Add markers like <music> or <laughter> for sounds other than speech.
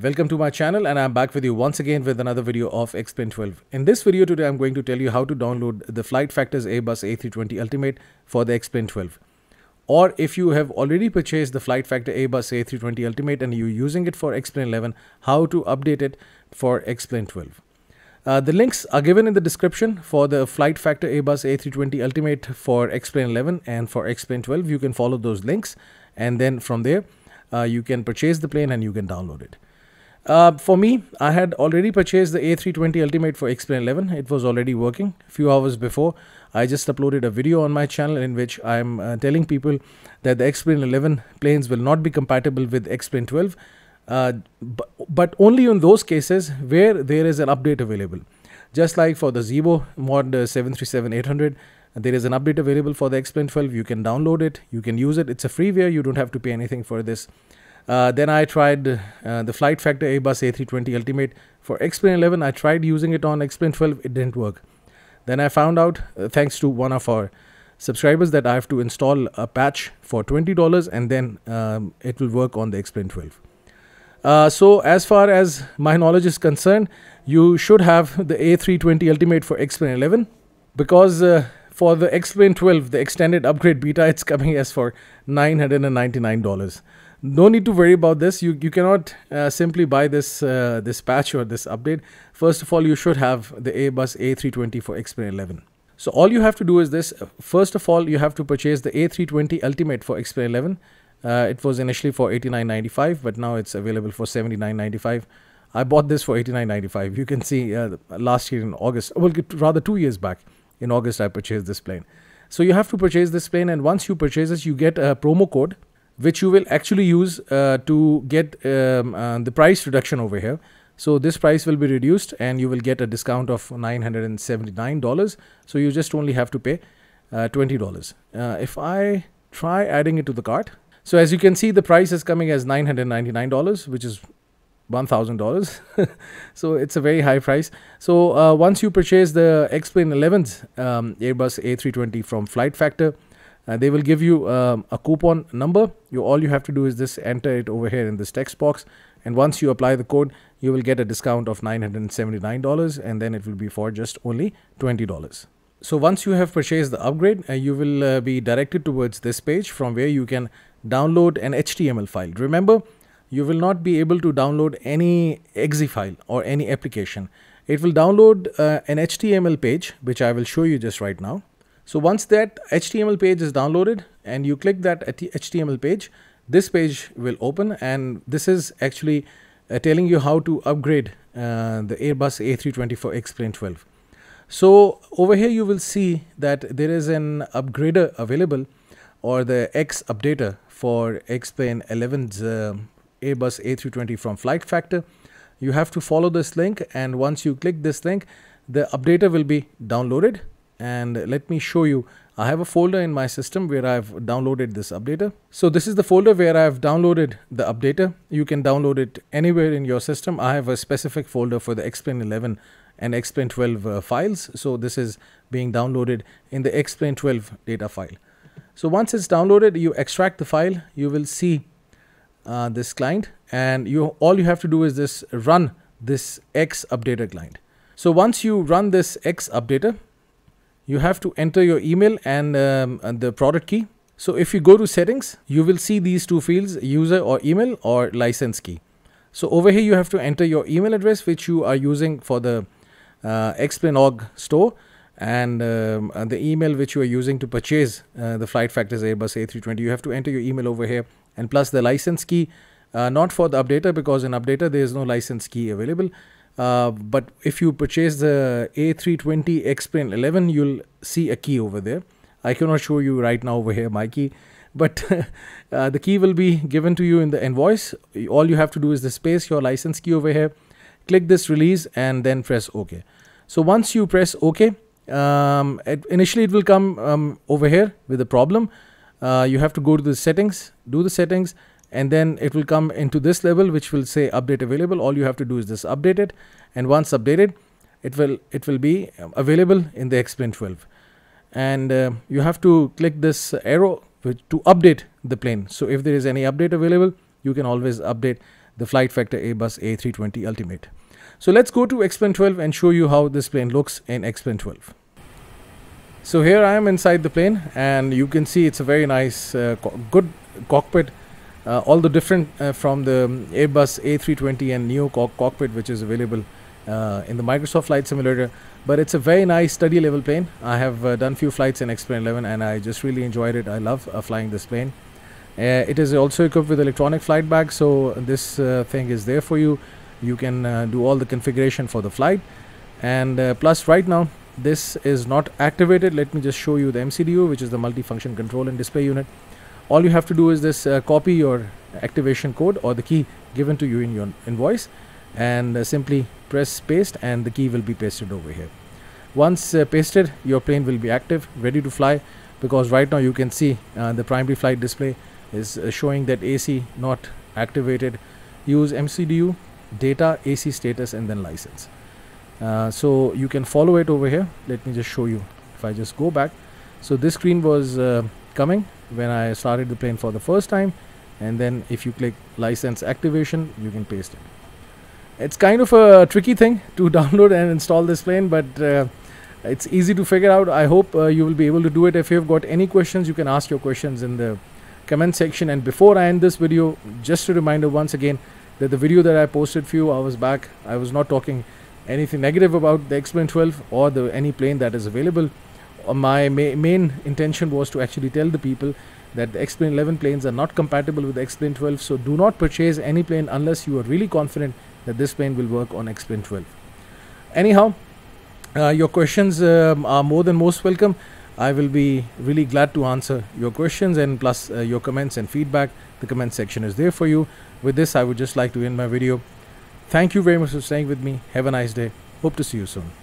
Welcome to my channel and I'm back with you once again with another video of X-Plane 12. In this video today I'm going to tell you how to download the Flight Factors Airbus A320 Ultimate for the X-Plane 12. Or if you have already purchased the Flight Factor Airbus A320 Ultimate and you're using it for X-Plane 11, how to update it for X-Plane 12. Uh, the links are given in the description for the Flight Factor Airbus A320 Ultimate for X-Plane 11 and for X-Plane 12. You can follow those links and then from there uh, you can purchase the plane and you can download it. Uh, for me, I had already purchased the A320 Ultimate for X-Plane 11. It was already working. A few hours before, I just uploaded a video on my channel in which I'm uh, telling people that the X-Plane 11 planes will not be compatible with X-Plane 12, uh, but, only in those cases where there is an update available. Just like for the Zibo Mod 737-800, there is an update available for the X-Plane 12. You can download it. You can use it. It's a freeware. You don't have to pay anything for this. Uh, then I tried uh, the Flight Factor Airbus A320 Ultimate for X-Plane 11. I tried using it on X-Plane 12. It didn't work. Then I found out, uh, thanks to one of our subscribers, that I have to install a patch for $20 and then um, it will work on the X-Plane 12. Uh, so as far as my knowledge is concerned, you should have the A320 Ultimate for X-Plane 11 because uh, for the X-Plane 12, the extended upgrade beta, <laughs> it's coming as for $999 no need to worry about this. You you cannot uh, simply buy this uh, this patch or this update. First of all you should have the airbus a320 for X-Plane 11 so all you have to do is this. First of all you have to purchase the a320 ultimate for X-Plane 11 uh, it was initially for 89.95 but now it's available for 79.95 i bought this for 89.95 you can see uh, last year in august well rather two years back in august i purchased this plane. So you have to purchase this plane and once you purchase this you get a promo code which you will actually use uh, to get um, uh, the price reduction over here. So this price will be reduced and you will get a discount of $979. So you just only have to pay uh, $20. Uh, if I try adding it to the cart, so as you can see, the price is coming as $999, which is $1,000. <laughs> so it's a very high price. So uh, once you purchase the X-Plane 11th um, Airbus A320 from Flight Factor, uh, they will give you um, a coupon number. You all you have to do is just enter it over here in this text box. And once you apply the code you will get a discount of $979 and then it will be for just only $20 so once you have purchased the upgrade uh, you will uh, be directed towards this page from where you can download an html file. Remember you will not be able to download any exe file or any application. It will download uh, an html page which i will show you just right now so once that HTML page is downloaded and you click that HTML page, this page will open and this is actually uh, telling you how to upgrade uh, the Airbus A320 for X-Plane 12. So over here you will see that there is an upgrader available or the X updater for X-Plane 11's uh, Airbus A320 from Flight Factor. You have to follow this link and once you click this link, the updater will be downloaded and let me show you I have a folder in my system where I've downloaded this updater. So this is the folder where I've downloaded the updater. You can download it anywhere in your system. I have a specific folder for the X-Plane 11 and X-Plane 12 uh, files. So this is being downloaded in the X-Plane 12 data file. So once it's downloaded, you extract the file, you will see uh, this client and you all you have to do is this run this X updater client. So once you run this X updater, you have to enter your email and, um, and the product key. So if you go to settings, you will see these two fields, user or email or license key. So over here, you have to enter your email address, which you are using for the uh, store and, um, the email which you are using to purchase uh, the Flight Factors Airbus A320. You have to enter your email over here and plus the license key, uh, not for the updater because in updater there is no license key available. Uh, but if you purchase the A320 X-Plane 11, you'll see a key over there. I cannot show you right now over here my key, but <laughs> uh, the key will be given to you in the invoice. All you have to do is the space your license key over here, click this release and then press OK. So once you press OK, um, it, initially it will come um, over here with a problem. Uh, you have to go to the settings, do the settings, and then it will come into this level which will say update available. All you have to do is this update it. And once updated it will it will be available in the X-Plane 12 and uh, you have to click this arrow to update the plane. So if there is any update available you can always update the Flight Factor Airbus A320 Ultimate. So let's go to Xplane 12 and show you how this plane looks in Xplane 12. So here I am inside the plane and you can see it's a very nice uh, co good cockpit uh, all different uh, from the Airbus A320 and Neo co cockpit which is available uh, in the Microsoft Flight Simulator. But it's a very nice study level plane. I have uh, done few flights in Xplane 11 and I just really enjoyed it. I love uh, flying this plane. Uh, it is also equipped with electronic flight bag so this thing is there for you. You can do all the configuration for the flight. And plus right now this is not activated. Let me just show you the MCDU which is the multifunction control and display unit all you have to do is this uh, copy your activation code or the key given to you in your invoice and uh, simply press paste and the key will be pasted over here. Once uh, pasted your plane will be active ready to fly because right now you can see uh, the primary flight display is uh, showing that AC not activated. Use MCDU data AC status and then license. Uh, so you can follow it over here. Let me just show you. If I just go back. So this screen was coming when I started the plane for the first time and then if you click license activation you can paste it. It's kind of a tricky thing to <laughs> download and install this plane but uh, it's easy to figure out. I hope uh, you will be able to do it. If you've got any questions you can ask your questions in the comment section. And before I end this video just a reminder once again that the video that I posted few hours back I was not talking anything negative about the Xplane 12 or the any plane that is available. Uh, my ma main intention was to actually tell the people that the Xplane 11 planes are not compatible with the Xplane 12 so do not purchase any plane unless you are really confident that this plane will work on Xplane 12. Anyhow, uh, your questions um, are more than most welcome. I will be really glad to answer your questions and plus uh, your comments and feedback. The comment section is there for you. With this, I would just like to end my video. Thank you very much for staying with me. Have a nice day. Hope to see you soon.